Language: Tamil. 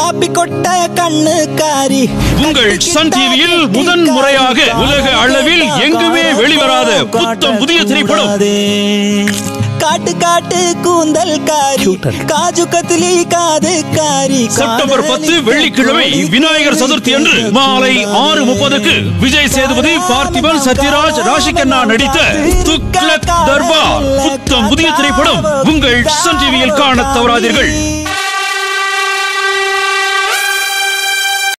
காப்பி கொட்ட கண்ணு காரி. உங்கள் சன் டிவியில் முதன் முறையாக உலக அளவில் எங்குமே வெளிவராத புத்தம் புதிய திரைப்படம். காட்டு காட்டு கூந்தல் காரி. காஜு கத்திலி காது காரி. செப்டம்பர் பத்து வெள்ளிக்கிழமை விநாயகர் சதுர்த்தி அன்று மாலை ஆறு முப்பதுக்கு விஜய் சேதுபதி பார்த்திபன் சத்யராஜ் ராஷிகண்ணா நடித்த துக்ளக் தர்பார் புத்தம் புதிய திரைப்படம் உங்கள் சன் டிவியில் காணத் தவறாதீர்கள்.